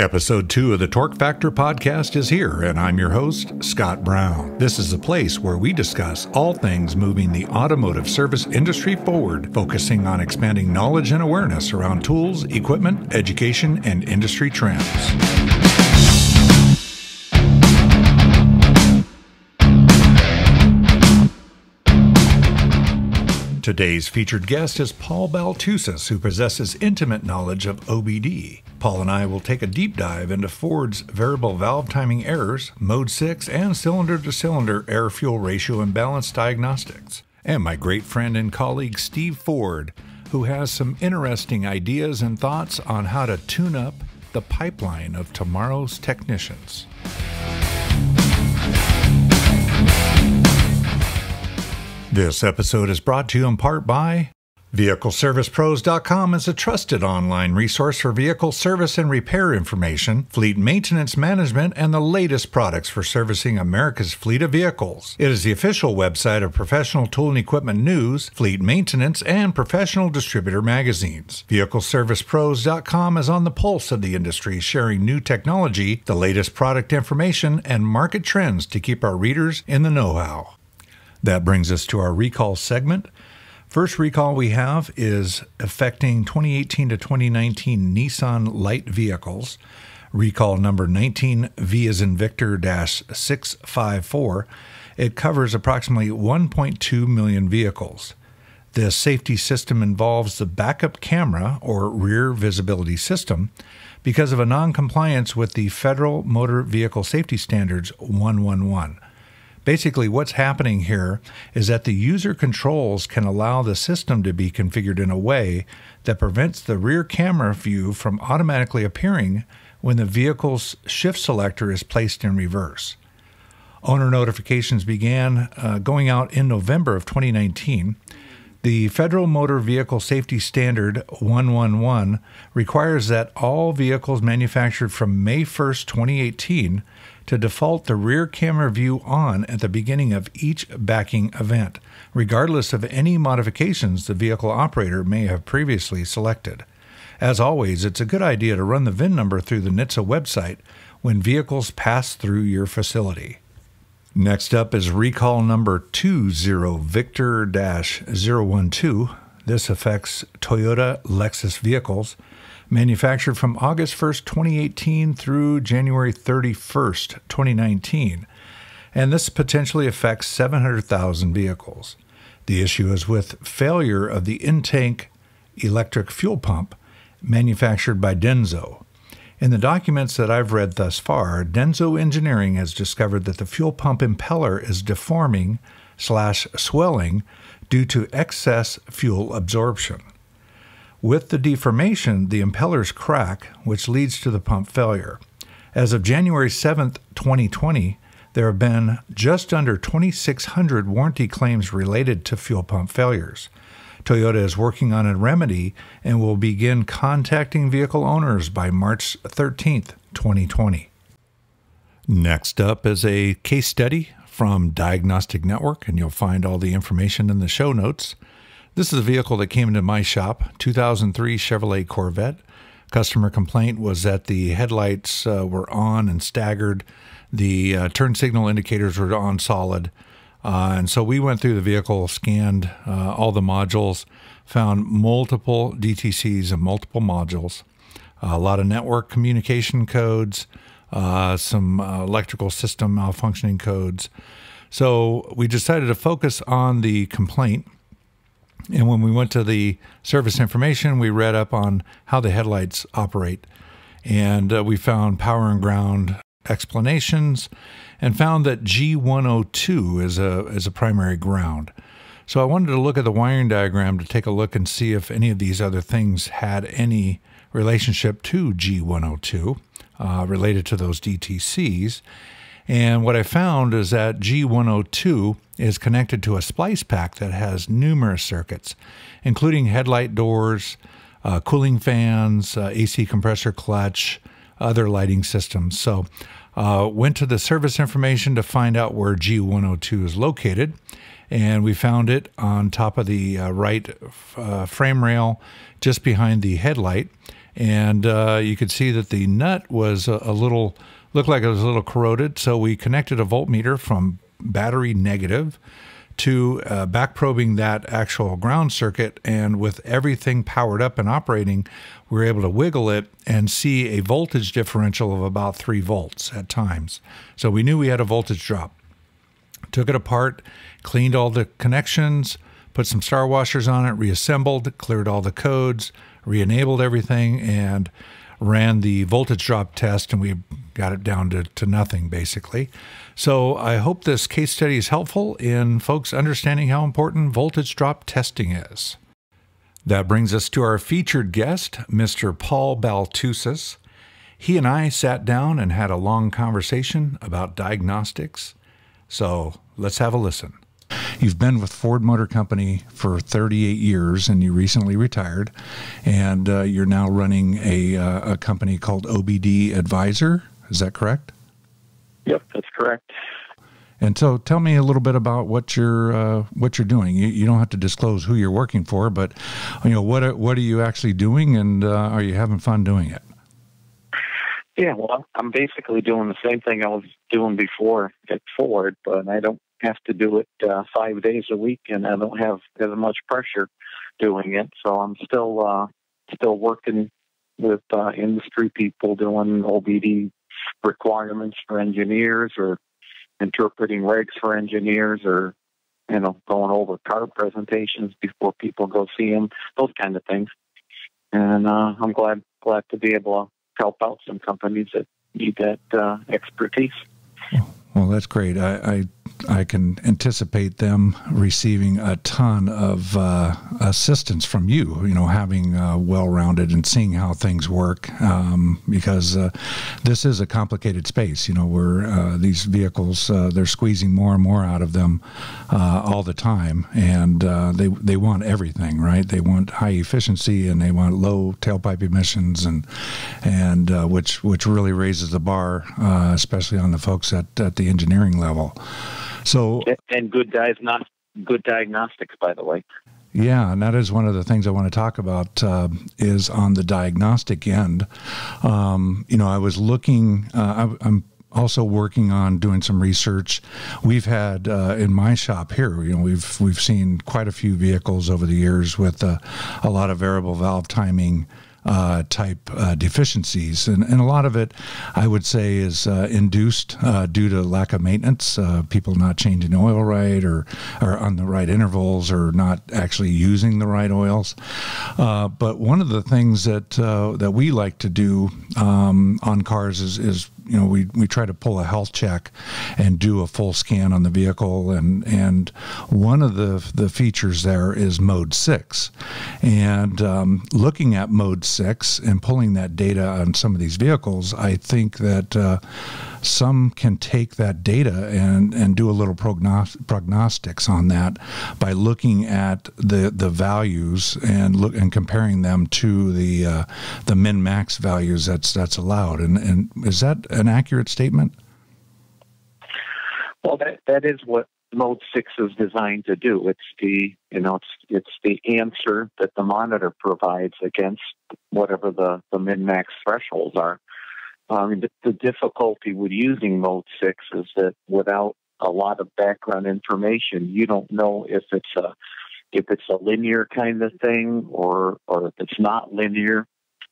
Episode 2 of the Torque Factor podcast is here, and I'm your host, Scott Brown. This is a place where we discuss all things moving the automotive service industry forward, focusing on expanding knowledge and awareness around tools, equipment, education, and industry trends. Today's featured guest is Paul Baltusis, who possesses intimate knowledge of OBD. Paul and I will take a deep dive into Ford's variable valve timing errors, mode 6, and cylinder to cylinder air fuel ratio imbalance diagnostics. And my great friend and colleague Steve Ford, who has some interesting ideas and thoughts on how to tune up the pipeline of tomorrow's technicians. This episode is brought to you in part by VehicleServicePros.com is a trusted online resource for vehicle service and repair information, fleet maintenance management, and the latest products for servicing America's fleet of vehicles. It is the official website of professional tool and equipment news, fleet maintenance, and professional distributor magazines. VehicleServicePros.com is on the pulse of the industry, sharing new technology, the latest product information, and market trends to keep our readers in the know how. That brings us to our recall segment. First recall we have is affecting 2018 to 2019 Nissan light vehicles. Recall number 19V is in Victor 654. It covers approximately 1.2 million vehicles. The safety system involves the backup camera or rear visibility system because of a non-compliance with the Federal Motor Vehicle Safety Standards 111. Basically, what's happening here is that the user controls can allow the system to be configured in a way that prevents the rear camera view from automatically appearing when the vehicle's shift selector is placed in reverse. Owner notifications began uh, going out in November of 2019. The Federal Motor Vehicle Safety Standard 111 requires that all vehicles manufactured from May 1st, 2018 to default the rear camera view on at the beginning of each backing event, regardless of any modifications the vehicle operator may have previously selected. As always, it's a good idea to run the VIN number through the NHTSA website when vehicles pass through your facility. Next up is recall number 20 Victor 012. This affects Toyota Lexus vehicles manufactured from August 1st, 2018 through January 31st, 2019. And this potentially affects 700,000 vehicles. The issue is with failure of the in-tank electric fuel pump manufactured by Denso. In the documents that I've read thus far, Denso Engineering has discovered that the fuel pump impeller is deforming slash swelling due to excess fuel absorption. With the deformation, the impellers crack, which leads to the pump failure. As of January 7, 2020, there have been just under 2,600 warranty claims related to fuel pump failures. Toyota is working on a remedy and will begin contacting vehicle owners by March 13, 2020. Next up is a case study from Diagnostic Network, and you'll find all the information in the show notes. This is a vehicle that came into my shop, 2003 Chevrolet Corvette. Customer complaint was that the headlights uh, were on and staggered. The uh, turn signal indicators were on solid. Uh, and so we went through the vehicle, scanned uh, all the modules, found multiple DTCs and multiple modules, a lot of network communication codes, uh, some uh, electrical system malfunctioning codes. So we decided to focus on the complaint and when we went to the service information, we read up on how the headlights operate. And uh, we found power and ground explanations and found that G102 is a, is a primary ground. So I wanted to look at the wiring diagram to take a look and see if any of these other things had any relationship to G102 uh, related to those DTCs. And what I found is that G102 is connected to a splice pack that has numerous circuits, including headlight doors, uh, cooling fans, uh, AC compressor clutch, other lighting systems. So, uh, went to the service information to find out where G102 is located, and we found it on top of the uh, right uh, frame rail, just behind the headlight. and uh, you could see that the nut was a, a little looked like it was a little corroded. So we connected a voltmeter from battery negative to uh, back probing that actual ground circuit. And with everything powered up and operating, we were able to wiggle it and see a voltage differential of about three volts at times. So we knew we had a voltage drop. Took it apart, cleaned all the connections, put some star washers on it, reassembled, cleared all the codes, re enabled everything, and ran the voltage drop test and we got it down to, to nothing basically. So I hope this case study is helpful in folks understanding how important voltage drop testing is. That brings us to our featured guest, Mr. Paul Baltusis. He and I sat down and had a long conversation about diagnostics. So let's have a listen. You've been with Ford Motor Company for 38 years, and you recently retired, and uh, you're now running a, uh, a company called OBD Advisor. Is that correct? Yep, that's correct. And so, tell me a little bit about what you're uh, what you're doing. You, you, don't have to disclose who you're working for, but you know what are, what are you actually doing, and uh, are you having fun doing it? Yeah, well, I'm basically doing the same thing I was doing before at Ford, but I don't have to do it uh, five days a week, and I don't have as much pressure doing it. So I'm still uh, still working with uh, industry people doing OBD requirements for engineers, or interpreting regs for engineers, or you know going over car presentations before people go see them, those kind of things. And uh, I'm glad glad to be able to help out some companies that need that uh, expertise. Well, that's great. I, I I can anticipate them receiving a ton of uh, assistance from you, you know, having uh, well rounded and seeing how things work um, because uh, this is a complicated space, you know, where uh, these vehicles, uh, they're squeezing more and more out of them uh, all the time. And they, they want everything, right? They want high efficiency and they want low tailpipe emissions, and, and which, which really raises the bar, especially on the folks at, at the engineering level. So and good diagnostic, good diagnostics, by the way. Yeah, and that is one of the things I want to talk about uh, is on the diagnostic end. Um, you know, I was looking. Uh, I, am also working on doing some research. We've had uh, in my shop here, you know, we've we've seen quite a few vehicles over the years with uh, a lot of variable valve timing uh, type uh, deficiencies. And, and a lot of it, I would say, is uh, induced uh, due to lack of maintenance, uh, people not changing oil right or, or on the right intervals or not actually using the right oils. But one of the things that, that we like to do um, on cars is, is you know, we, we try to pull a health check and do a full scan on the vehicle. And, and one of the, the features there is mode six. And um, looking at mode six and pulling that data on some of these vehicles, I think that uh, some can take that data and, and do a little prognos- prognostics on that by looking at the the values and look and comparing them to the uh, the min max values that's that's allowed. And and is that an accurate statement? Well, that that is what Mode Six is designed to do. It's the you know it's it's the answer that the monitor provides against whatever the the min max thresholds are. Um, the, the difficulty with using Mode 6 is that without a lot of background information, you don't know if it's a if it's a linear kind of thing or or if it's not linear.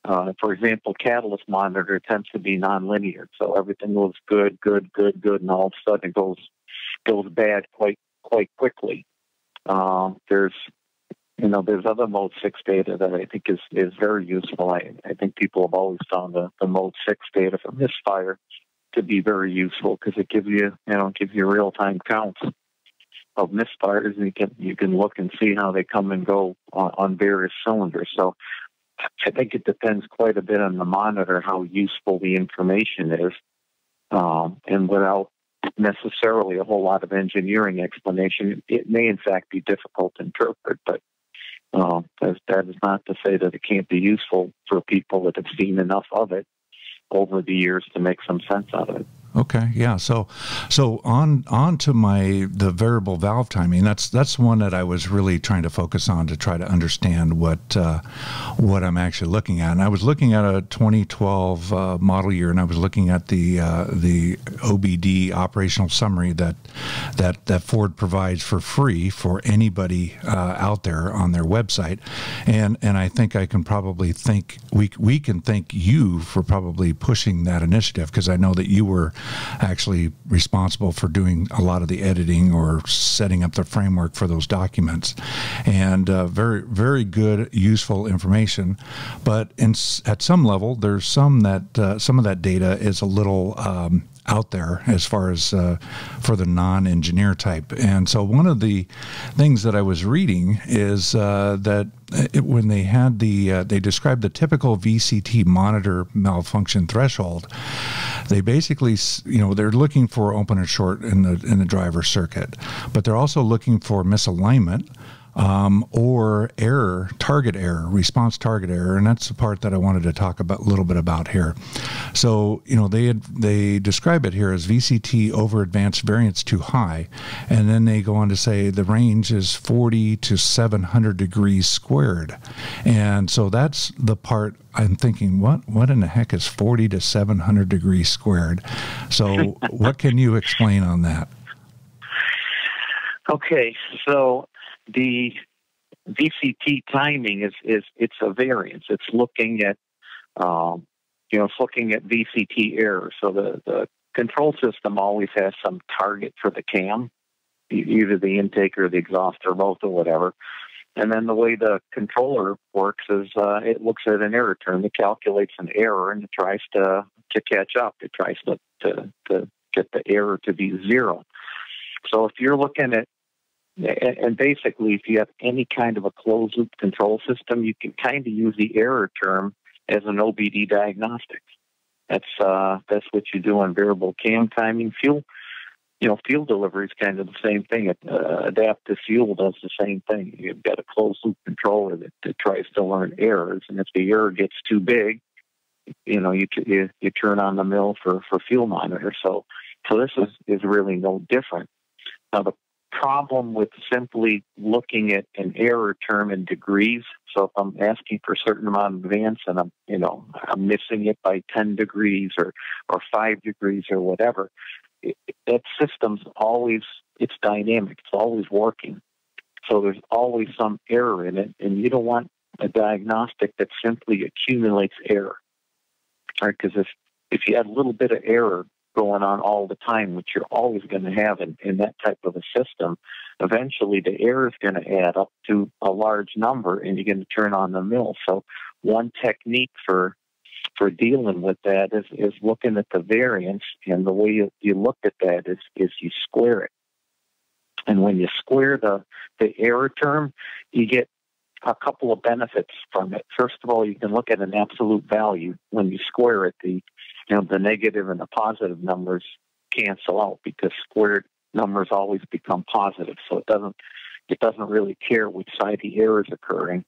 Uh, for example, catalyst monitor tends to be nonlinear, so everything goes good, good, good, good, and all of a sudden it goes goes bad quite quite quickly. Uh, there's you know, there's other Mode 6 data that I think is, is very useful. I, I think people have always found the, the Mode 6 data from misfire to be very useful because it gives you, you know, gives you real time counts of misfires and you can, you can look and see how they come and go on, on various cylinders. So I think it depends quite a bit on the monitor how useful the information is. Um, and without necessarily a whole lot of engineering explanation, it may in fact be difficult to interpret, but uh, that is not to say that it can't be useful for people that have seen enough of it over the years to make some sense out of it. Okay. Yeah. So, so on on to my the variable valve timing. That's that's one that I was really trying to focus on to try to understand what uh, what I'm actually looking at. And I was looking at a 2012 uh, model year, and I was looking at the uh, the OBD operational summary that that that Ford provides for free for anybody uh, out there on their website. And and I think I can probably think we we can thank you for probably pushing that initiative because I know that you were actually responsible for doing a lot of the editing or setting up the framework for those documents. And uh, very, very good, useful information. But in, at some level, there's some that uh, some of that data is a little um, out there as far as uh, for the non-engineer type. And so one of the things that I was reading is uh, that it, when they had the uh, they described the typical VCT monitor malfunction threshold, they basically you know they're looking for open and short in the in the driver circuit, but they're also looking for misalignment um, or error, target error, response target error, and that's the part that I wanted to talk about a little bit about here. So you know they had, they describe it here as VCT over advanced variance too high, and then they go on to say the range is 40 to 700 degrees squared, and so that's the part I'm thinking, what what in the heck is 40 to 700 degrees squared? So what can you explain on that? Okay, so the VCT timing is is it's a variance. It's looking at um, you know it's looking at VCT error. So the the control system always has some target for the cam, either the intake or the exhaust or both or whatever. And then the way the controller works is uh, it looks at an error term, it calculates an error, and it tries to to catch up. It tries to to, to get the error to be zero. So if you're looking at and basically, if you have any kind of a closed loop control system, you can kind of use the error term as an OBD diagnostic. That's uh, that's what you do on variable cam timing. Fuel, you know, fuel delivery is kind of the same thing. Uh, adaptive fuel does the same thing. You've got a closed loop controller that, that tries to learn errors, and if the error gets too big, you know, you you, you turn on the mill for for fuel monitor. So so this is is really no different. Now the problem with simply looking at an error term in degrees. So if I'm asking for a certain amount of advance and I'm, you know, I'm missing it by 10 degrees or, or five degrees or whatever, it, that system's always, it's dynamic. It's always working. So there's always some error in it and you don't want a diagnostic that simply accumulates error. Right? Because if, if you had a little bit of error going on all the time, which you're always going to have in, in that type of a system, eventually the error is going to add up to a large number and you're going to turn on the mill. So one technique for for dealing with that is, is looking at the variance and the way you, you look at that is, is you square it. And when you square the, the error term, you get a couple of benefits from it. First of all, you can look at an absolute value. When you square it, the you know, the negative and the positive numbers cancel out because squared numbers always become positive. So it doesn't it doesn't really care which side the error is occurring.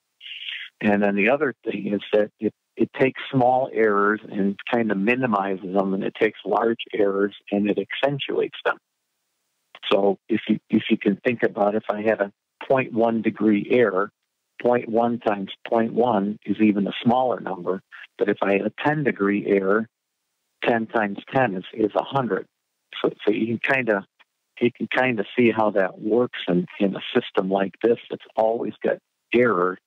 And then the other thing is that it, it takes small errors and kind of minimizes them, and it takes large errors and it accentuates them. So if you if you can think about if I had a 0.1 degree error, 0.1 times 0.1 is even a smaller number. But if I had a 10 degree error, 10 times 10 is, is 100. So, so you can kind of you can kind of see how that works in, in a system like this that's always got error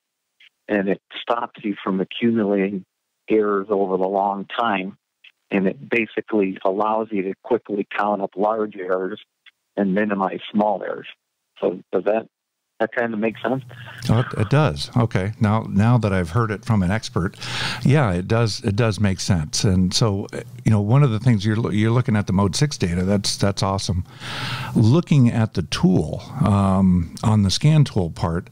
and it stops you from accumulating errors over the long time and it basically allows you to quickly count up large errors and minimize small errors. So does that that kind of makes sense. Oh, it, does. Okay. Now, now that I've heard it from an expert, yeah, it does. It does make sense. And so, you know, one of the things you're you're looking at the Mode Six data. That's that's awesome. Looking at the tool um, on the scan tool part,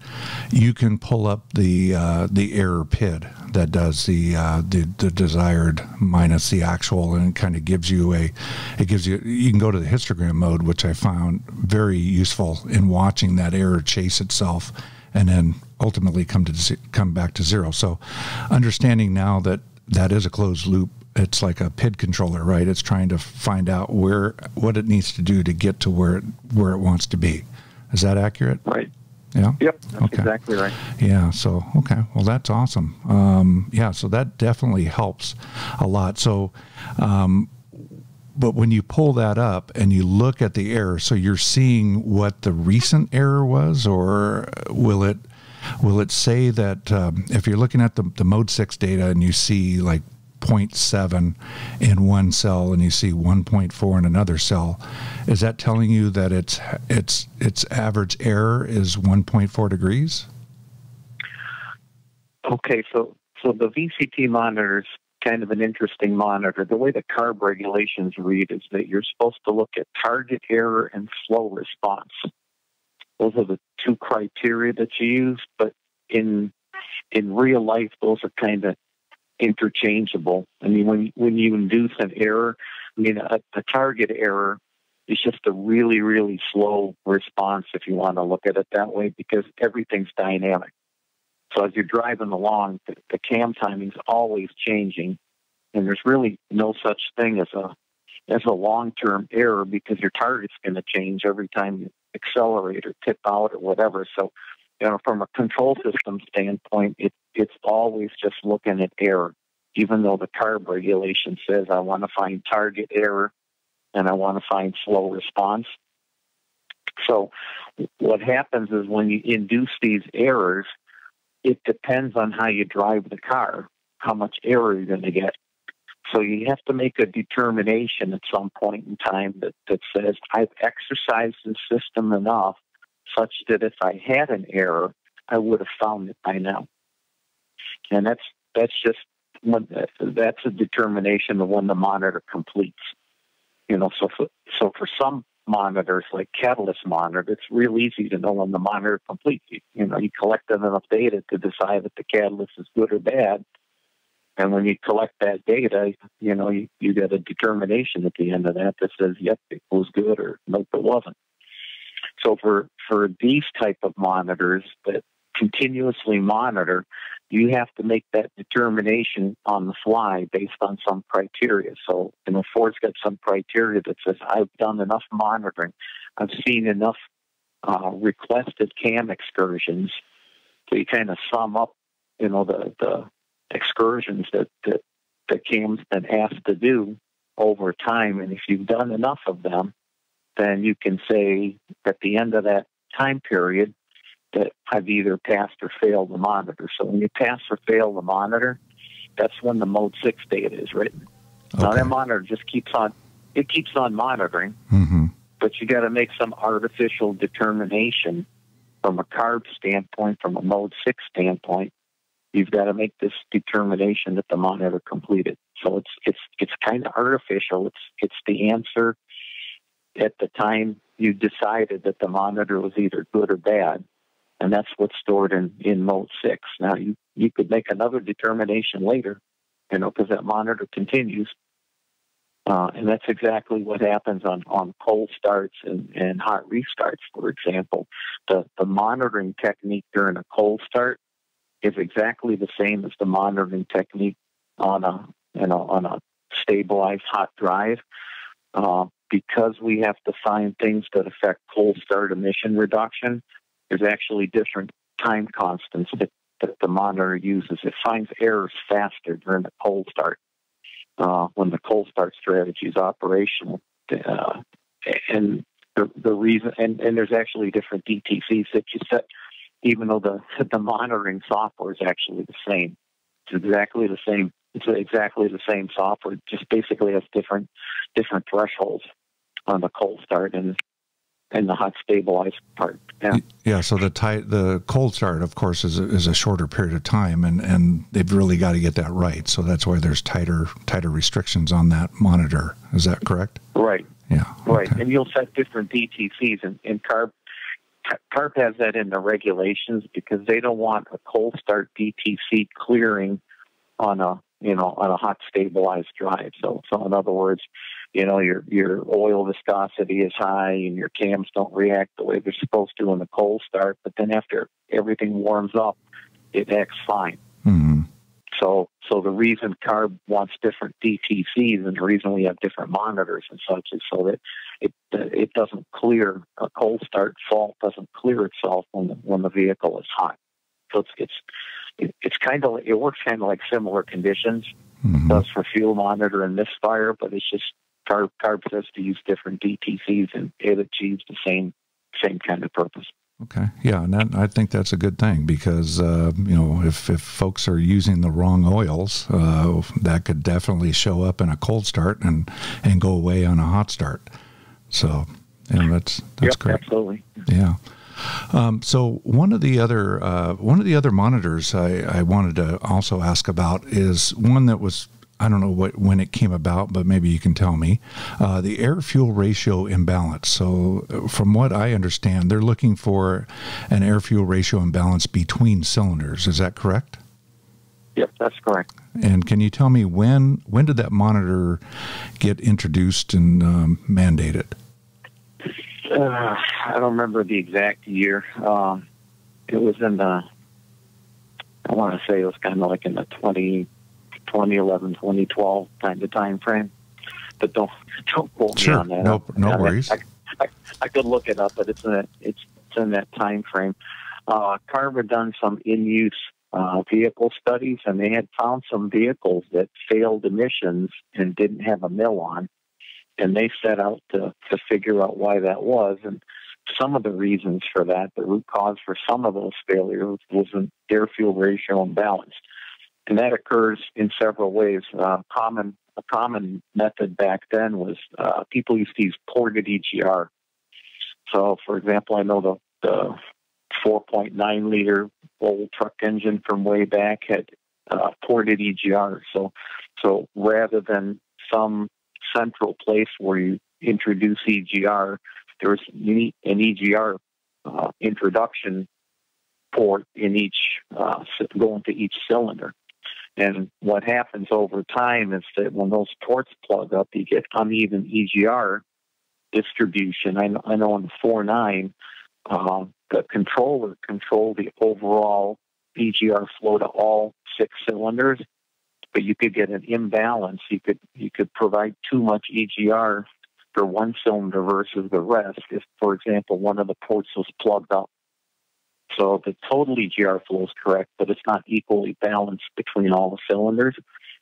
you can pull up the uh, the error PID that does the, uh, the the desired minus the actual, and it kind of gives you a it gives you you can go to the histogram mode, which I found very useful in watching that error chase itself, and then ultimately come to come back to zero. So, understanding now that that is a closed loop it's like a PID controller, right? It's trying to find out where what it needs to do to get to where it, where it wants to be. Is that accurate? Right. Yeah. Yep. That's okay. exactly right. Yeah. So okay. Well, that's awesome. Um, yeah. So that definitely helps a lot. So, um, but when you pull that up and you look at the error, so you're seeing what the recent error was, or will it will it say that um, if you're looking at the, the mode six data and you see like 0.7 in one cell and you see 1.4 in another cell, is that telling you that its its its average error is 1.4 degrees? Okay, so so the VCT monitor is kind of an interesting monitor. The way the CARB regulations read is that you're supposed to look at target error and slow response. Those are the two criteria that you use, but in in real life, those are kind of interchangeable. I mean, when when you induce an error, I mean, a, a target error is just a really, really slow response if you want to look at it that way, because everything's dynamic. So as you're driving along, the, the cam timing is always changing, and there's really no such thing as a as a long term error because your target's going to change every time you accelerate or tip out or whatever. So you know, from a control system standpoint, it, it's always just looking at error, even though the CARB regulation says I want to find target error and I want to find slow response. So what happens is when you induce these errors, it depends on how you drive the car, how much error you're going to get. So you have to make a determination at some point in time that, that says, I've exercised the system enough such that if I had an error, I would have found it by now. And that's that's just when, that's a determination of when the monitor completes. You know, so for, so for some monitors like Catalyst monitor, it's real easy to know when the monitor completes. You, know, you collect enough data to decide if the catalyst is good or bad. And when you collect that data, you know, you, you get a determination at the end of that that says, yep, it was good or nope, it wasn't. So for, for these type of monitors that continuously monitor, you have to make that determination on the fly based on some criteria. So, you know, Ford's got some criteria that says I've done enough monitoring, I've seen enough uh, requested cam excursions. You kind of sum up, you know, the the excursions that that the cam's been asked to do over time, and if you've done enough of them, then you can say at the end of that time period that I've either passed or failed the monitor. So when you pass or fail the monitor, that's when the mode six data is written. Okay. Now that monitor just keeps on it keeps on monitoring, mm-hmm. but you got to make some artificial determination from a CARB standpoint, from a mode six standpoint. You've got to make this determination that the monitor completed. So it's it's it's kind of artificial. It's it's the answer at the time you decided that the monitor was either good or bad. And that's what's stored in, in mode six. Now you, you could make another determination later, you know, because that monitor continues. Uh, and that's exactly what happens on, on cold starts and, and hot restarts, for example. The, the monitoring technique during a cold start is exactly the same as the monitoring technique on a you know on a stabilized hot drive. Uh, because we have to find things that affect cold start emission reduction, there's actually different time constants that, that the monitor uses. It finds errors faster during the cold start uh, when the cold start strategy is operational. Uh, and the, the reason, and, and there's actually different DTCs that you set, even though the, the monitoring software is actually the same. It's exactly the same. It's exactly the same software. It just basically has different different thresholds on the cold start and and the hot stabilized part. Yeah. Yeah. So the tight, the cold start, of course, is a, is a shorter period of time, and and they've really got to get that right. So that's why there's tighter tighter restrictions on that monitor. Is that correct? Right. Yeah. Right. And you'll set different DTCs, and, and CARB CARB has that in the regulations because they don't want a cold start DTC clearing on a you know on a hot stabilized drive. So so in other words you know your your oil viscosity is high and your cams don't react the way they're supposed to in the cold start but then after everything warms up it acts fine mm-hmm. So, so the reason CARB wants different DTCs and the reason we have different monitors and such is so that it it doesn't clear a cold start fault doesn't clear itself when the, when the vehicle is hot. So it's it's it's kind of it works kind of like similar conditions. Mm-hmm. Does for fuel monitor and misfire, but it's just CARB CARB says to use different DTCs and it achieves the same same kind of purpose. Okay, yeah, and that, I think that's a good thing because uh, you know if, if folks are using the wrong oils, uh, that could definitely show up in a cold start and and go away on a hot start. So, yeah, that's that's yep, great. Absolutely. Yeah. Um, so one of the other uh, one of the other monitors I, I wanted to also ask about is one that was I don't know what when it came about, but maybe you can tell me. Uh, the air fuel ratio imbalance. So, uh, from what I understand, they're looking for an air fuel ratio imbalance between cylinders. Is that correct? Yep, that's correct. And can you tell me when when did that monitor get introduced and um, mandated? Uh, I don't remember the exact year. Um, it was in the. I want to say it was kind of like in the 20, 2011, 2012 kind of time frame. But don't don't quote sure. me on that. No, no worries. I, I, I, could look it up, but it's in that it's, it's in that time frame. Uh, had done some in-use uh, vehicle studies, and they had found some vehicles that failed emissions and didn't have a mill on, and they set out to to figure out why that was. And some of the reasons for that, the root cause for some of those failures was an air fuel ratio imbalance and that occurs in several ways. Uh, common a common method back then was uh, people used to use ported EGR. So, for example, I know the, the 4.9 liter old truck engine from way back had uh, ported EGR. So, so rather than some central place where you introduce EGR, there was an EGR uh, introduction port in each uh, going to each cylinder. And what happens over time is that when those ports plug up, you get uneven EGR distribution. I know, I know in 4.9, uh, the controller controlled the overall EGR flow to all six cylinders, but you could get an imbalance. You could you could provide too much EGR for one cylinder versus the rest if, for example, one of the ports was plugged up. So the total EGR flow is correct, but it's not equally balanced between all the cylinders.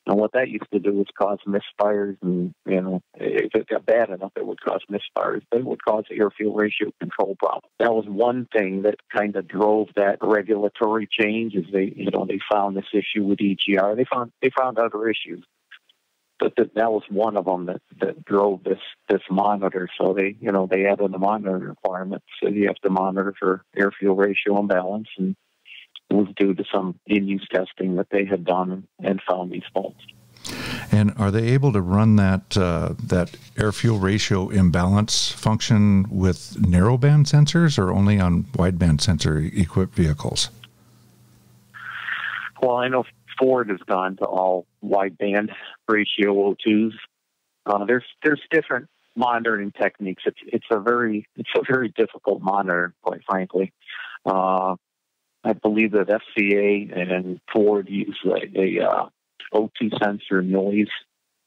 And what that used to do was cause misfires, and you know, if it got bad enough, it would cause misfires. It would cause air fuel ratio control problems. That was one thing that kind of drove that regulatory change. Is they, you know, they found this issue with EGR. They found they found other issues but that, that was one of them that, that drove this this monitor. So they, you know, they added the monitoring requirement. So you have to monitor for air fuel ratio imbalance, and it was due to some in-use testing that they had done and found these faults. And are they able to run that uh, that air fuel ratio imbalance function with narrowband sensors, or only on wideband sensor equipped vehicles? Well, I know Ford has gone to all wideband ratio O2s. Uh, there's there's different monitoring techniques. It's it's a very it's a very difficult monitor, quite frankly. Uh, I believe that FCA and Ford use a, a uh, O2 sensor noise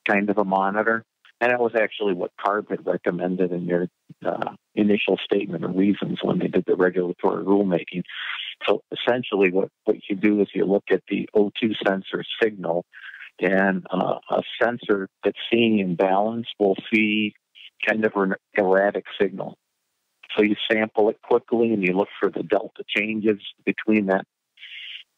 kind of a monitor, and that was actually what CARB had recommended in their uh, initial statement of reasons when they did the regulatory rulemaking. So essentially, what, what you do is you look at the O2 sensor signal, and uh, a sensor that's seeing imbalance will see kind of an erratic signal. So you sample it quickly and you look for the delta changes between that,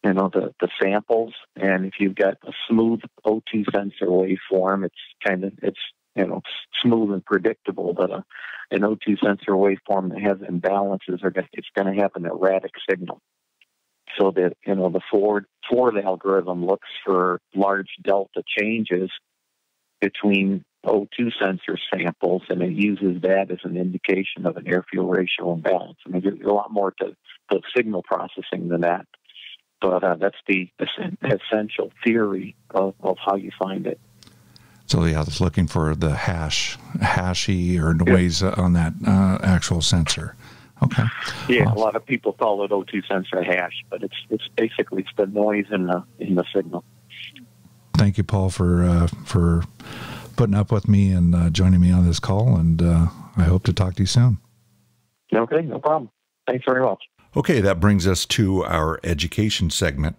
you know, the, the samples. And if you've got a smooth O2 sensor waveform, it's kind of, it's, you know, smooth and predictable. But a, an O2 sensor waveform that has imbalances, are it's going to have an erratic signal so that you know the Ford Ford algorithm looks for large delta changes between O2 sensor samples, and it uses that as an indication of an air fuel ratio imbalance. I mean, there's a lot more to, to signal processing than that, but uh, that's the essential theory of, of how you find it. So yeah, it's looking for the hash, hashy or noise yep. on that uh, actual sensor. Okay. Yeah, awesome. a lot of people call it O2 sensor hash, but it's it's basically it's the noise in the in the signal. thank you, Paul, for uh, for putting up with me and uh, joining me on this call. And uh, I hope to talk to you soon. Okay, no problem. Thanks very much. Okay, that brings us to our education segment.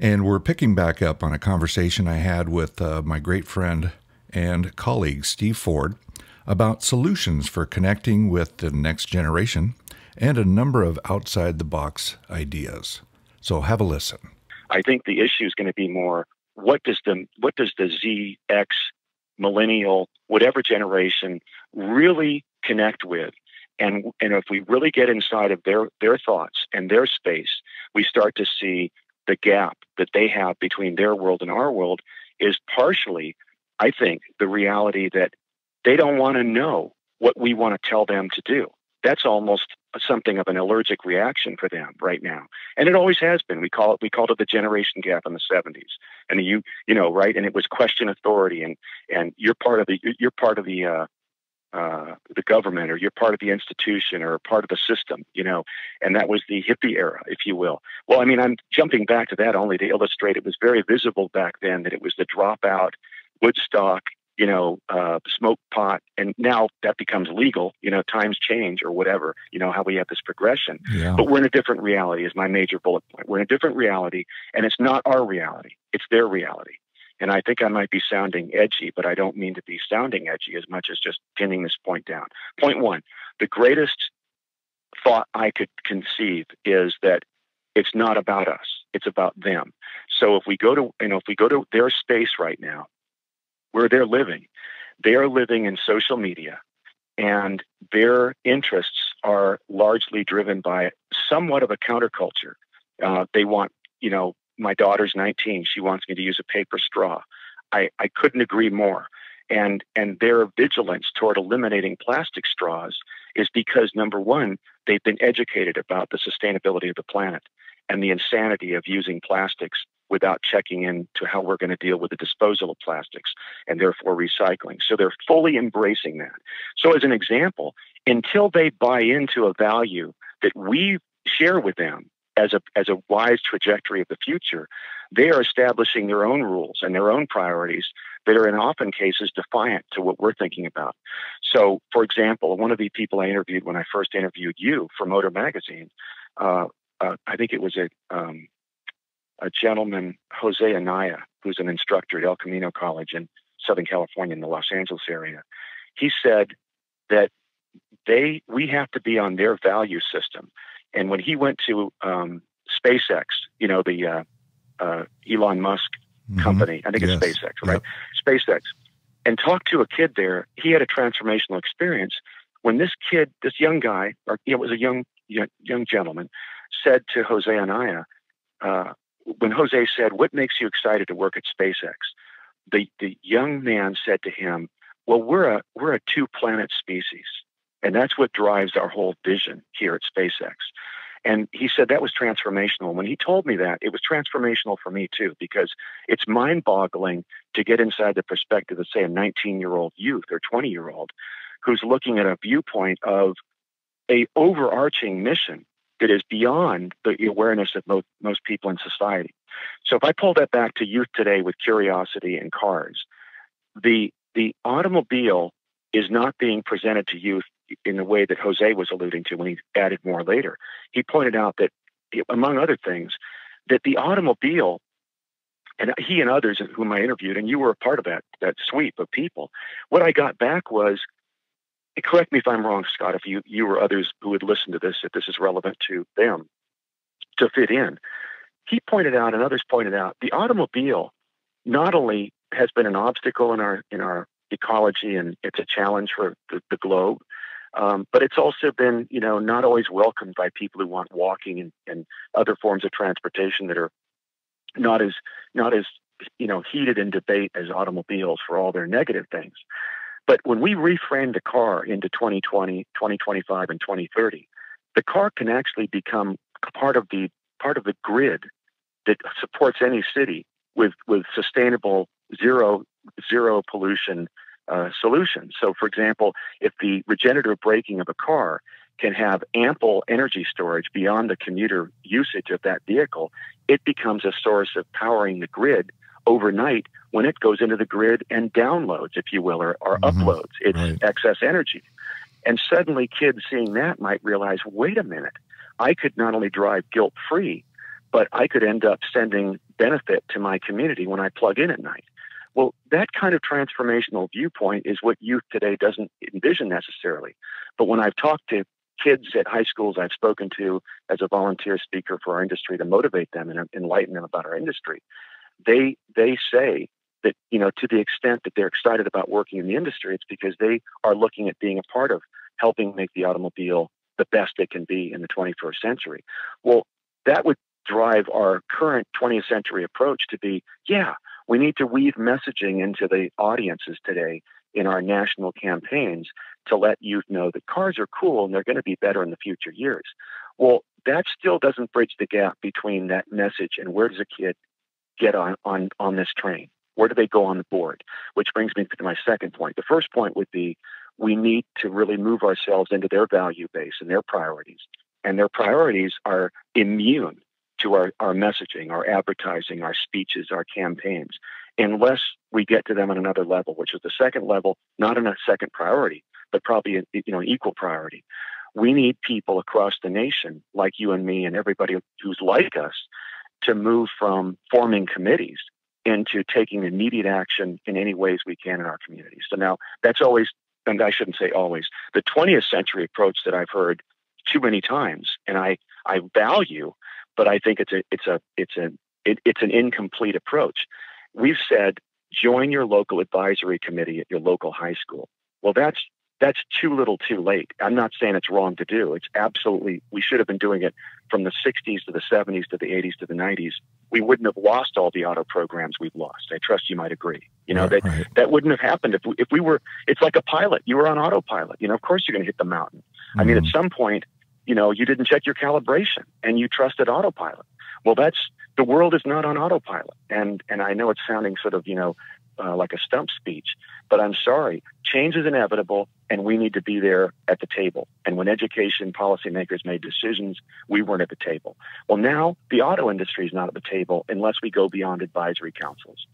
And we're picking back up on a conversation I had with uh, my great friend and colleague, Steve Ford, about solutions for connecting with the next generation and a number of outside the box ideas. So have a listen. I think the issue is going to be more what does the what does the Z, X, millennial, whatever generation really connect with and and if we really get inside of their their thoughts and their space, we start to see the gap that they have between their world and our world is partially, I think, the reality that they don't want to know what we want to tell them to do. That's almost something of an allergic reaction for them right now, and it always has been. We call it we called it the generation gap in the '70s, and you you know right, and it was question authority, and and you're part of the you're part of the uh, uh, the government or you're part of the institution or part of the system, you know, and that was the hippie era, if you will. Well, I mean, I'm jumping back to that only to illustrate it was very visible back then that it was the dropout, Woodstock, you know, uh, smoke pot, and now that becomes legal. You know, times change or whatever. You know how we have this progression, yeah. but we're in a different reality. Is my major bullet point. We're in a different reality, and it's not our reality; it's their reality. And I think I might be sounding edgy, but I don't mean to be sounding edgy as much as just pinning this point down. Point one the greatest thought I could conceive is that it's not about us, it's about them. So if we go to, you know, if we go to their space right now, where they're living, they are living in social media and their interests are largely driven by somewhat of a counterculture. Uh, they want, you know, my daughter's 19. She wants me to use a paper straw. I, I couldn't agree more. And, and their vigilance toward eliminating plastic straws is because, number one, they've been educated about the sustainability of the planet and the insanity of using plastics without checking into how we're going to deal with the disposal of plastics and therefore recycling. So they're fully embracing that. So, as an example, until they buy into a value that we share with them as a as a wise trajectory of the future, they are establishing their own rules and their own priorities that are in often cases defiant to what we're thinking about. So, for example, one of the people I interviewed when I first interviewed you for Motor Magazine, uh, uh, I think it was a um, a gentleman, Jose Anaya, who's an instructor at El Camino College in Southern California in the Los Angeles area. He said that they we have to be on their value system and when he went to um, SpaceX, you know, the uh, uh, Elon Musk mm-hmm. company, I think yes. it's SpaceX, right? Yep. SpaceX, and talked to a kid there, he had a transformational experience. When this kid, this young guy, or it was a young, young, young gentleman, said to Jose Anaya, uh, when Jose said, What makes you excited to work at SpaceX? The, the young man said to him, Well, we're a, we're a two planet species. And that's what drives our whole vision here at SpaceX. And he said that was transformational. When he told me that, it was transformational for me too, because it's mind boggling to get inside the perspective of, say, a 19 year old youth or 20 year old who's looking at a viewpoint of a overarching mission that is beyond the awareness of most, most people in society. So if I pull that back to youth today with curiosity and cars, the the automobile is not being presented to youth in the way that Jose was alluding to when he added more later. He pointed out that, among other things, that the automobile, and he and others whom I interviewed, and you were a part of that that sweep of people. What I got back was, correct me if I'm wrong, Scott, if you you or others who would listen to this, if this is relevant to them, to fit in. He pointed out, and others pointed out, the automobile not only has been an obstacle in our in our ecology and it's a challenge for the, the globe, um, but it's also been, you know, not always welcomed by people who want walking and, and other forms of transportation that are not as not as you know heated in debate as automobiles for all their negative things. But when we reframe the car into 2020, 2025, and 2030, the car can actually become part of the part of the grid that supports any city with with sustainable zero zero pollution uh, solutions. So, for example, if the regenerative braking of a car can have ample energy storage beyond the commuter usage of that vehicle, it becomes a source of powering the grid overnight when it goes into the grid and downloads, if you will, or, or mm-hmm. uploads its right. excess energy. And suddenly, kids seeing that might realize wait a minute, I could not only drive guilt free, but I could end up sending benefit to my community when I plug in at night. Well, that kind of transformational viewpoint is what youth today doesn't envision necessarily. But when I've talked to kids at high schools I've spoken to as a volunteer speaker for our industry to motivate them and enlighten them about our industry, they they say that you know to the extent that they're excited about working in the industry, it's because they are looking at being a part of helping make the automobile the best it can be in the 21st century. Well, that would drive our current 20th century approach to be, yeah, we need to weave messaging into the audiences today in our national campaigns to let youth know that cars are cool and they're going to be better in the future years. Well, that still doesn't bridge the gap between that message and where does a kid get on, on, on this train? Where do they go on the board? Which brings me to my second point. The first point would be we need to really move ourselves into their value base and their priorities. And their priorities are immune to our, our messaging, our advertising, our speeches, our campaigns, unless we get to them on another level, which is the second level, not in a second priority, but probably a, you know an equal priority. We need people across the nation, like you and me, and everybody who's like us, to move from forming committees into taking immediate action in any ways we can in our communities. So now that's always, and I shouldn't say always, the 20th century approach that I've heard too many times, and I I value, but I think it's a it's a it's a it, it's an incomplete approach. We've said join your local advisory committee at your local high school. Well, that's that's too little too late. I'm not saying it's wrong to do. It's absolutely, we should have been doing it from the 60s to the 70s to the 80s to the 90s. We wouldn't have lost all the auto programs we've lost. I trust you might agree. You know, right, that, right. that wouldn't have happened if we, if we were, it's like a pilot. You were on autopilot. You know, of course you're going to hit the mountain. Mm-hmm. I mean, at mm-hmm. some point, you know, you didn't check your calibration and you trusted autopilot. Well, that's, the world is not on autopilot. And, and I know it's sounding sort of, you know, uh, like a stump speech. But I'm sorry, change is inevitable, and we need to be there at the table. And when education policymakers made decisions, we weren't at the table. Well, now the auto industry is not at the table unless we go beyond advisory councils.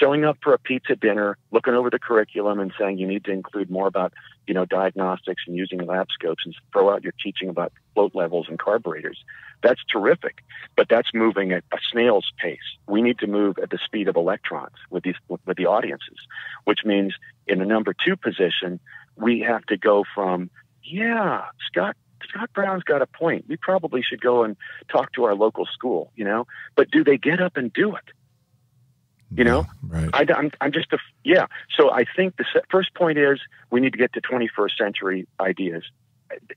Showing up for a pizza dinner, looking over the curriculum, and saying you need to include more about, you know, diagnostics and using lab scopes, and throw out your teaching about float levels and carburetors. That's terrific, but that's moving at a snail's pace. We need to move at the speed of electrons with these with the audiences, which means in the number two position, we have to go from yeah, Scott Scott Brown's got a point. We probably should go and talk to our local school, you know. But do they get up and do it? You know, right. I, am I'm, I'm just a yeah. So I think the first point is we need to get to 21st century ideas.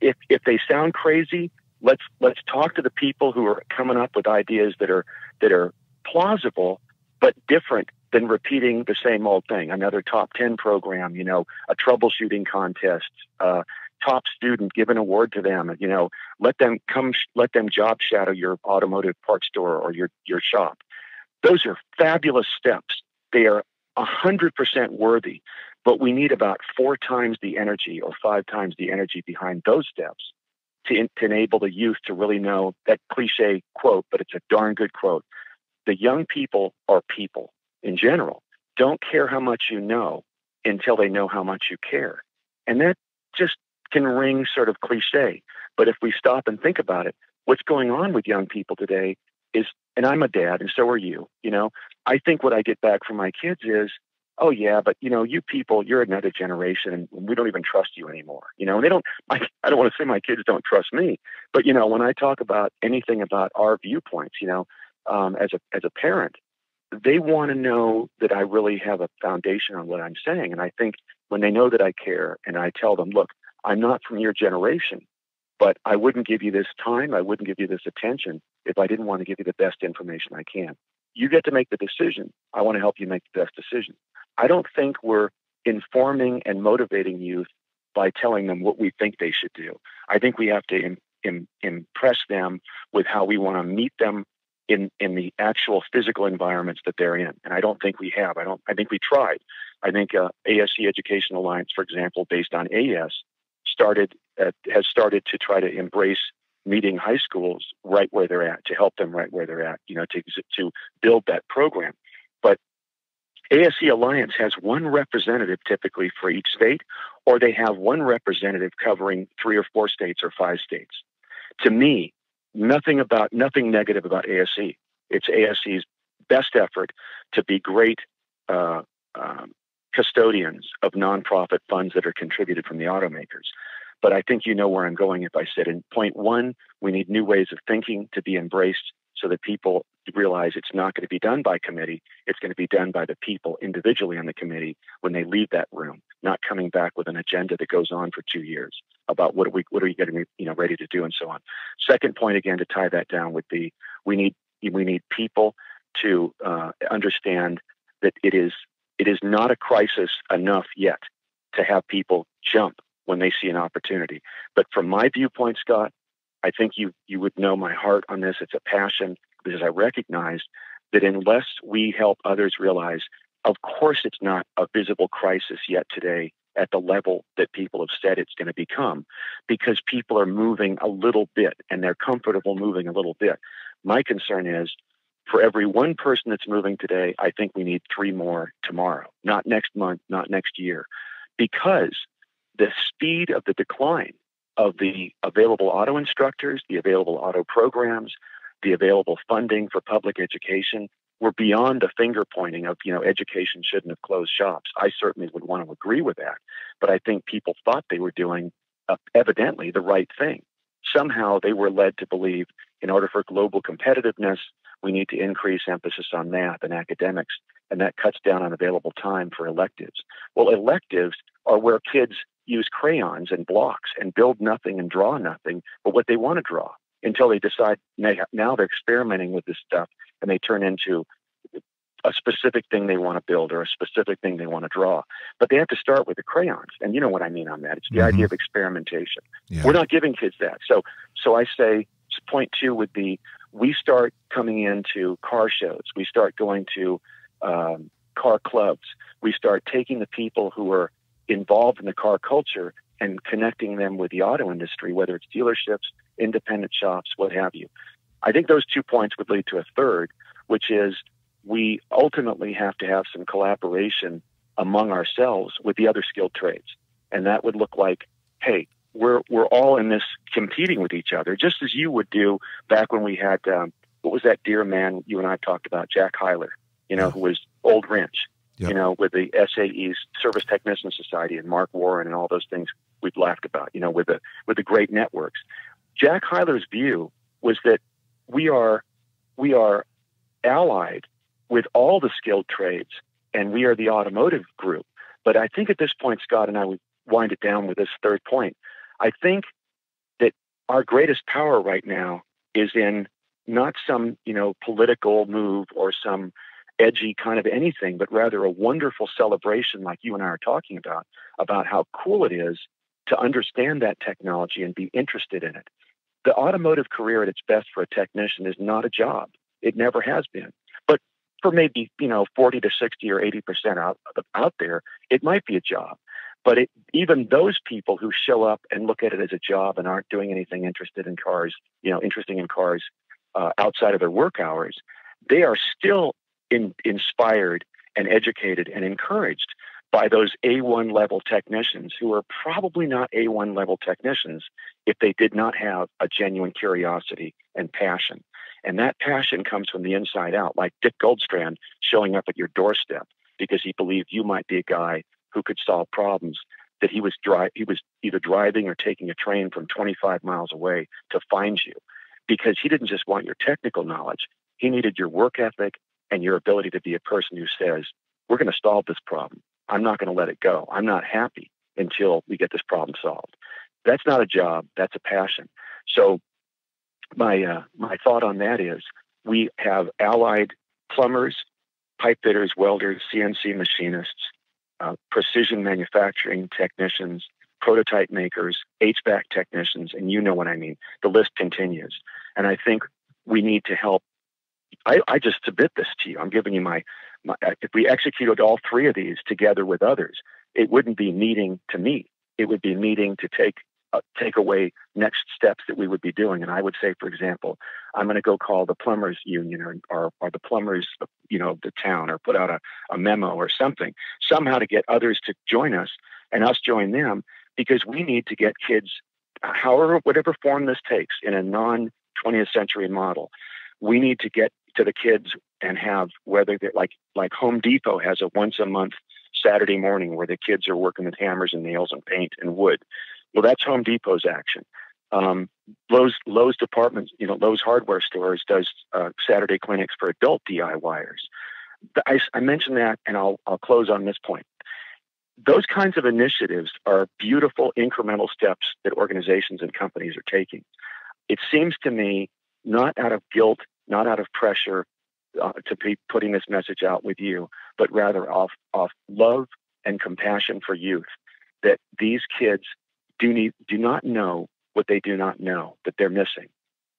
If if they sound crazy, let's let's talk to the people who are coming up with ideas that are that are plausible but different than repeating the same old thing. Another top 10 program, you know, a troubleshooting contest, uh, top student, give an award to them, you know, let them come, let them job shadow your automotive parts store or your, your shop. Those are fabulous steps. They are 100% worthy, but we need about four times the energy or five times the energy behind those steps to, to enable the youth to really know that cliche quote, but it's a darn good quote. The young people are people in general don't care how much you know until they know how much you care. And that just can ring sort of cliche. But if we stop and think about it, what's going on with young people today is, and I'm a dad, and so are you, you know, I think what I get back from my kids is oh yeah, but you know, you people, you're another generation, and we don't even trust you anymore. You know, and they don't. I, I don't want to say my kids don't trust me, but you know, when I talk about anything about our viewpoints, you know, um, as a as a parent, they want to know that I really have a foundation on what I'm saying, and I think when they know that I care, and I tell them, look, I'm not from your generation, but I wouldn't give you this time, I wouldn't give you this attention if I didn't want to give you the best information I can. You get to make the decision. I want to help you make the best decision. I don't think we're informing and motivating youth by telling them what we think they should do. I think we have to Im- Im- impress them with how we want to meet them in in the actual physical environments that they're in. And I don't think we have. I don't. I think we tried. I think uh, ASE Education Alliance, for example, based on AS, started uh, has started to try to embrace meeting high schools right where they're at to help them right where they're at. You know, to to build that program. But ASE Alliance has one representative typically for each state, or they have one representative covering three or four states or five states. To me, nothing about nothing negative about ASE. It's ASE's best effort to be great uh, um, custodians of nonprofit funds that are contributed from the automakers. But I think you know where I'm going if I said in point one, we need new ways of thinking to be embraced so that people realize it's not going to be done by committee. It's going to be done by the people individually on the committee when they leave that room, not coming back with an agenda that goes on for two years about what are we what are we getting you know ready to do and so on. Second point again to tie that down would be we need we need people to uh, understand that it is it is not a crisis enough yet to have people jump when they see an opportunity. But from my viewpoint, Scott, I think you you would know my heart on this. It's a passion because I recognize that unless we help others realize, of course, it's not a visible crisis yet today at the level that people have said it's going to become, because people are moving a little bit and they're comfortable moving a little bit. My concern is for every one person that's moving today, I think we need three more tomorrow, not next month, not next year, because the speed of the decline of the available auto instructors, the available auto programs, the available funding for public education were beyond the finger pointing of, you know, education shouldn't have closed shops. I certainly would want to agree with that. But I think people thought they were doing uh, evidently the right thing. Somehow they were led to believe in order for global competitiveness, we need to increase emphasis on math and academics, and that cuts down on available time for electives. Well, electives are where kids use crayons and blocks and build nothing and draw nothing but what they want to draw until they decide now they're experimenting with this stuff and they turn into a specific thing they want to build or a specific thing they want to draw. But they have to start with the crayons. And you know what I mean on that. It's the mm-hmm. idea of experimentation. Yeah. We're not giving kids that. So so I say point two would be we start coming into car shows. We start going to um, car clubs. We start taking the people who are involved in the car culture and connecting them with the auto industry, whether it's dealerships, independent shops, what have you. I think those two points would lead to a third, which is we ultimately have to have some collaboration among ourselves with the other skilled trades. And that would look like, hey, we're we're all in this competing with each other, just as you would do back when we had um, what was that dear man you and I talked about, Jack Hyler, you know, who was old wrench, yep. you know, with the SAE's Service Technician Society and Mark Warren and all those things we've laughed about, you know, with the with the great networks. Jack Hyler's view was that we are we are allied with all the skilled trades, and we are the automotive group. But I think at this point, Scott and I would wind it down with this third point. I think that our greatest power right now is in not some, you know, political move or some edgy kind of anything, but rather a wonderful celebration like you and I are talking about, about how cool it is to understand that technology and be interested in it. The automotive career at its best for a technician is not a job. It never has been. But for maybe, you know, 40 to 60 or 80% out, out there, it might be a job. But it, even those people who show up and look at it as a job and aren't doing anything interested in cars, you know, interesting in cars uh, outside of their work hours, they are still in, inspired and educated and encouraged by those A1 level technicians who are probably not A1 level technicians if they did not have a genuine curiosity and passion. And that passion comes from the inside out, like Dick Goldstrand showing up at your doorstep because he believed you might be a guy who could solve problems that he was dri- he was either driving or taking a train from 25 miles away to find you because he didn't just want your technical knowledge he needed your work ethic and your ability to be a person who says we're going to solve this problem i'm not going to let it go i'm not happy until we get this problem solved that's not a job that's a passion so my uh, my thought on that is we have allied plumbers pipe fitters welders cnc machinists uh, precision manufacturing technicians, prototype makers, HVAC technicians, and you know what I mean. The list continues. And I think we need to help. I, I just submit this to you. I'm giving you my, my, if we executed all three of these together with others, it wouldn't be meeting to meet. It would be meeting to take uh, take away next steps that we would be doing. And I would say, for example, I'm going to go call the plumbers union or, or, or the plumbers, you know, the town or put out a, a memo or something, somehow to get others to join us and us join them because we need to get kids, however, whatever form this takes in a non 20th century model, we need to get to the kids and have whether they're like, like Home Depot has a once a month Saturday morning where the kids are working with hammers and nails and paint and wood. Well, that's Home Depot's action. Um, Lowe's Lowe's department, you know, Lowe's hardware stores does uh, Saturday clinics for adult DIYers. I, I mentioned that, and I'll I'll close on this point. Those kinds of initiatives are beautiful incremental steps that organizations and companies are taking. It seems to me not out of guilt, not out of pressure uh, to be putting this message out with you, but rather off off love and compassion for youth. That these kids do need do not know what they do not know that they're missing.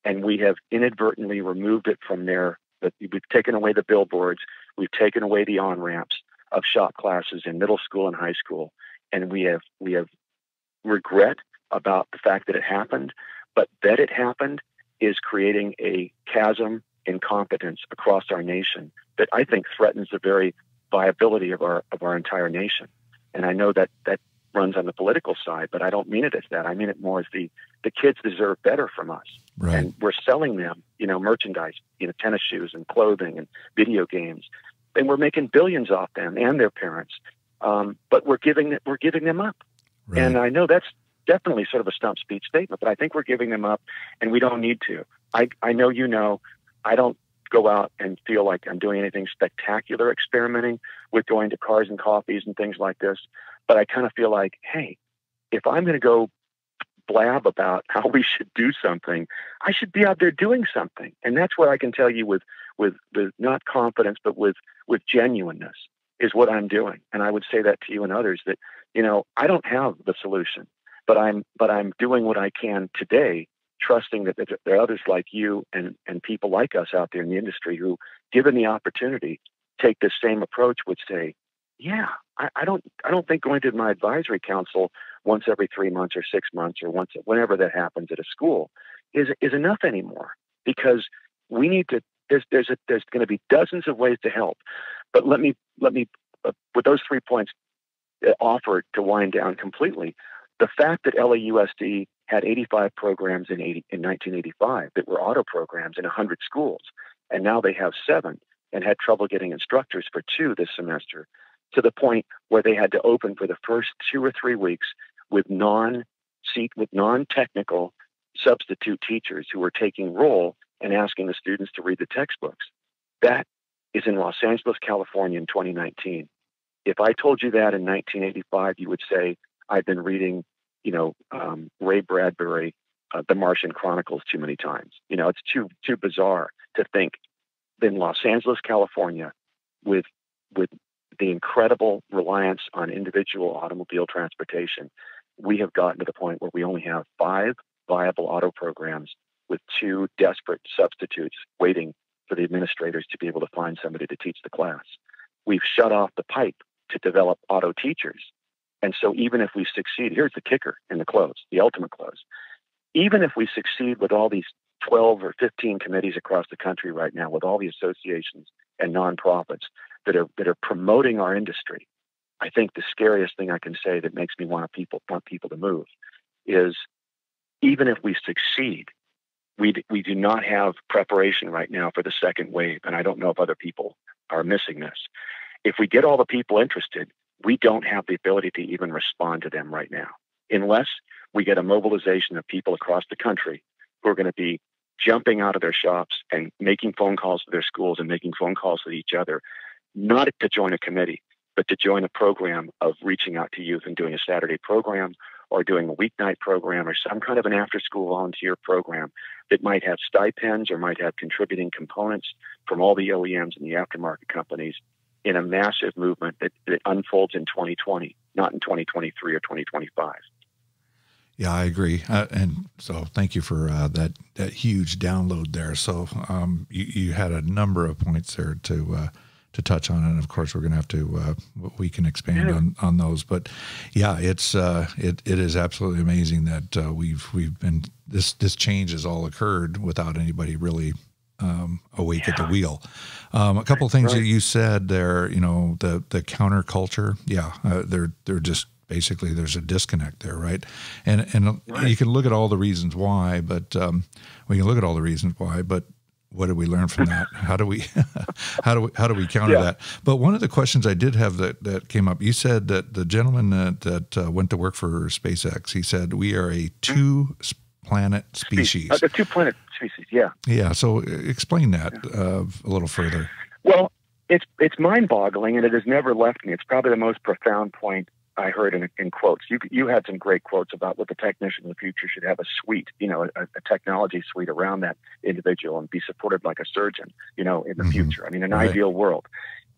And we have inadvertently removed it from their, we've taken away the billboards, we've taken away the on ramps of shop classes in middle school and high school. And we have, we have regret about the fact that it happened, but that it happened is creating a chasm in competence across our nation that I think threatens the very viability of our of our entire nation. And I know that that runs on the political side, but I don't mean it as that. I mean it more as the the kids deserve better from us, right. and we're selling them, you know, merchandise, you know, tennis shoes and clothing and video games, and we're making billions off them and their parents. Um, but we're giving we're giving them up, right. and I know that's definitely sort of a stump speech statement, but I think we're giving them up, and we don't need to. I I know you know, I don't go out and feel like I'm doing anything spectacular experimenting with going to cars and coffees and things like this. But I kind of feel like, hey, if I'm going to go blab about how we should do something, I should be out there doing something. And that's what I can tell you with with with not confidence, but with with genuineness is what I'm doing. And I would say that to you and others that, you know, I don't have the solution, but I'm but I'm doing what I can today, trusting that there are others like you and and people like us out there in the industry who, given the opportunity, take this same approach, would say, yeah, I, I don't I don't think going to my advisory council once every three months or six months or once whenever that happens at a school is is enough anymore because we need to there's there's a, there's going to be dozens of ways to help. But let me let me uh, with those three points uh, offered to wind down completely the fact that LAUSD had 85 programs in 80, in 1985 that were auto programs in 100 schools and now they have 7 and had trouble getting instructors for 2 this semester to the point where they had to open for the first two or three weeks with non seat with non-technical substitute teachers who were taking roll and asking the students to read the textbooks. That is in Los Angeles, California in 2019. If I told you that in 1985, you would say I've been reading, you know, um, Ray Bradbury, uh, The Martian Chronicles too many times. You know, it's too too bizarre to think in Los Angeles, California, with with the incredible reliance on individual automobile transportation, we have gotten to the point where we only have five viable auto programs with two desperate substitutes waiting for the administrators to be able to find somebody to teach the class. We've shut off the pipe to develop auto teachers. And so even if we succeed, here's the kicker in the close, the ultimate close. Even if we succeed with all these 12 or 15 committees across the country right now, with all the associations and nonprofits that are that are promoting our industry. I think the scariest thing I can say that makes me want people want people to move is even if we succeed, we we do not have preparation right now for the second wave, and I don't know if other people are missing this. If we get all the people interested, we don't have the ability to even respond to them right now, unless we get a mobilization of people across the country who are going to be jumping out of their shops and making phone calls to their schools and making phone calls to each other not to join a committee, but to join a program of reaching out to youth and doing a Saturday program or doing a weeknight program or some kind of an after school volunteer program that might have stipends or might have contributing components from all the OEMs and the aftermarket companies in a massive movement that, that unfolds in 2020, not in 2023 or 2025. Yeah, I agree, uh, and so thank you for uh, that that huge download there. So um, you, you, had a number of points there to uh, to touch on, and of course we're going to have to uh, we can expand on, on those. But yeah, it's uh, it it is absolutely amazing that uh, we've we've been this this change has all occurred without anybody really um, awake yeah. at the wheel. Um, a couple of things right. that you said there, you know, the the counterculture, yeah, uh, they're they're just basically there's a disconnect there, right? And and right. you can look at all the reasons why, but um, we can look at all the reasons why, but what did we learn from that? How do we how do we how do we counter yeah. that? But one of the questions I did have that that came up, you said that the gentleman that that uh, went to work for SpaceX, he said we are a two planet species. Uh, a two planet species, yeah. Yeah. So uh, explain that uh, a little further. Well, it's it's mind boggling, and it has never left me. It's probably the most profound point I heard in, in quotes. You you had some great quotes about what the technician in the future should have a suite, you know, a, a technology suite around that individual and be supported like a surgeon, you know, in the mm-hmm. future. I mean, an right. ideal world.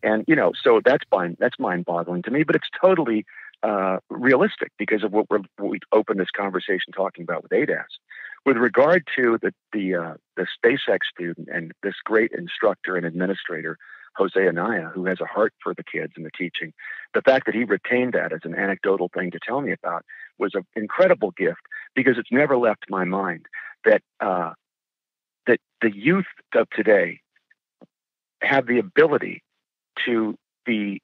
And you know, so that's mind that's mind boggling to me, but it's totally uh, realistic because of what, we're, what we opened this conversation talking about with ADAS. With regard to the the uh, the SpaceX student and this great instructor and administrator Jose Anaya, who has a heart for the kids and the teaching. The fact that he retained that as an anecdotal thing to tell me about was an incredible gift because it's never left my mind that uh, that the youth of today have the ability to be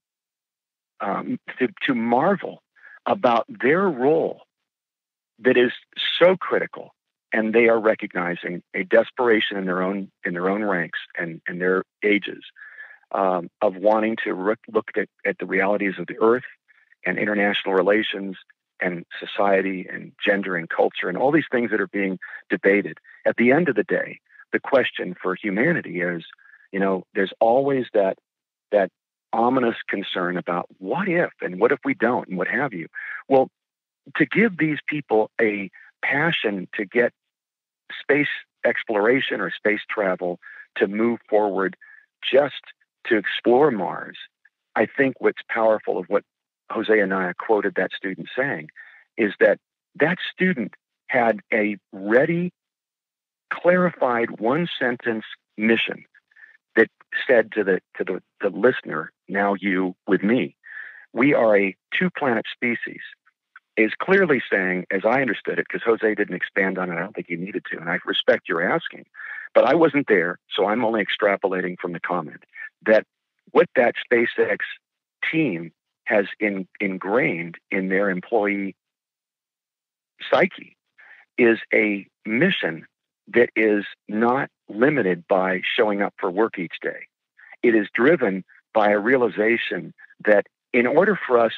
um, to, to marvel about their role that is so critical and they are recognizing a desperation in their own in their own ranks and in their ages um, of wanting to re- look at, at the realities of the earth and international relations and society and gender and culture and all these things that are being debated. At the end of the day, the question for humanity is, you know, there's always that that ominous concern about what if and what if we don't and what have you. Well, to give these people a passion to get space exploration or space travel to move forward just to explore Mars, I think what's powerful of what Jose Anaya quoted that student saying is that that student had a ready, clarified one sentence mission that said to the to the, the listener, now you with me, we are a two planet species, is clearly saying, as I understood it, because Jose didn't expand on it, I don't think he needed to, and I respect your asking, but I wasn't there, so I'm only extrapolating from the comment that what that SpaceX team has in, ingrained in their employee psyche is a mission that is not limited by showing up for work each day. It is driven by a realization that in order for us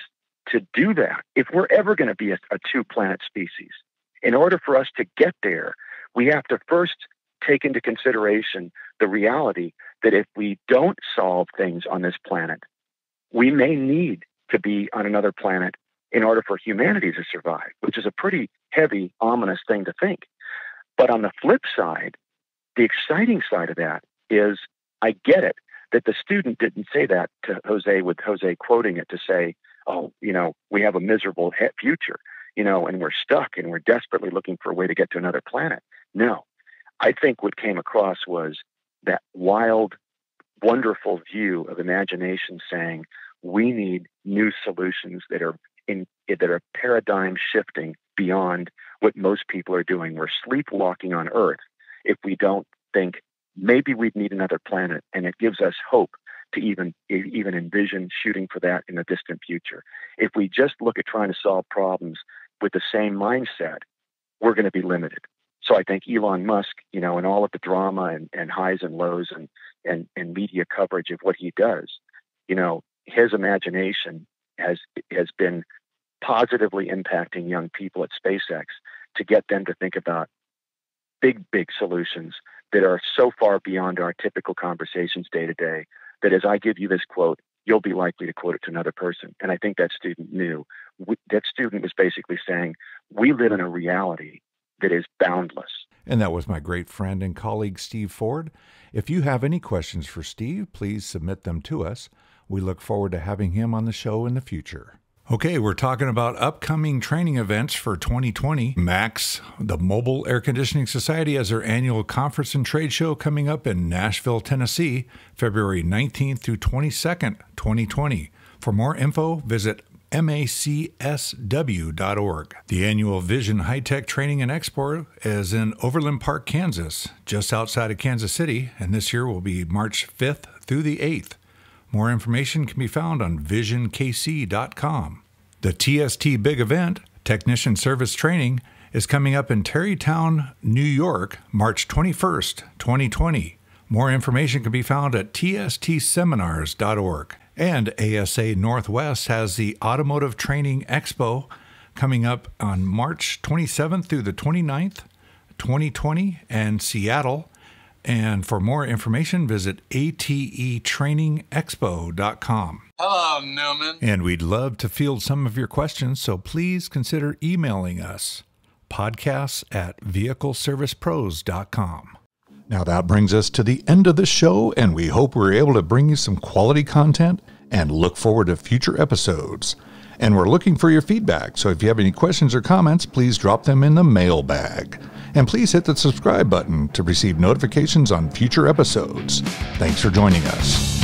to do that, if we're ever going to be a, a two planet species, in order for us to get there, we have to first take into consideration the reality that if we don't solve things on this planet, we may need to be on another planet in order for humanity to survive, which is a pretty heavy, ominous thing to think. But on the flip side, the exciting side of that is I get it that the student didn't say that to Jose with Jose quoting it to say, oh, you know, we have a miserable future, you know, and we're stuck and we're desperately looking for a way to get to another planet. No, I think what came across was that wild, wonderful view of imagination saying we need new solutions that are in that are paradigm shifting beyond what most people are doing. We're sleepwalking on Earth if we don't think maybe we'd need another planet, and it gives us hope to even even envision shooting for that in the distant future. If we just look at trying to solve problems with the same mindset, we're going to be limited. So I think Elon Musk, you know, and all of the drama and, and highs and lows and, and, and media coverage of what he does, you know, his imagination has has been positively impacting young people at SpaceX to get them to think about big, big solutions that are so far beyond our typical conversations day to day that as I give you this quote, you'll be likely to quote it to another person. And I think that student knew. We, that student was basically saying, we live in a reality that is boundless. And that was my great friend and colleague, Steve Ford. If you have any questions for Steve, please submit them to us. We look forward to having him on the show in the future. Okay, we're talking about upcoming training events for 2020. MACS, the Mobile Air Conditioning Society, has their annual conference and trade show coming up in Nashville, Tennessee, February 19th through 22nd, 2020. For more info, visit macsw.org. The annual Vision High Tech Training and Expo is in Overland Park, Kansas, just outside of Kansas City, and this year will be March 5th through the 8th. More information can be found on visionkc.com. The TST Big Event, Technician Service Training, is coming up in Tarrytown, New York, March 21st, 2020. More information can be found at tstseminars.org. And ASA Northwest has the Automotive Training Expo coming up on March 27th through the 29th, 2020, in Seattle. And for more information, visit atetrainingexpo.com. Hello, Newman. And we'd love to field some of your questions, so please consider emailing us podcasts at vehicleservicepros.com. Now that brings us to the end of the show, and we hope we're able to bring you some quality content and look forward to future episodes. And we're looking for your feedback, so if you have any questions or comments, please drop them in the mailbag. And please hit the subscribe button to receive notifications on future episodes. Thanks for joining us.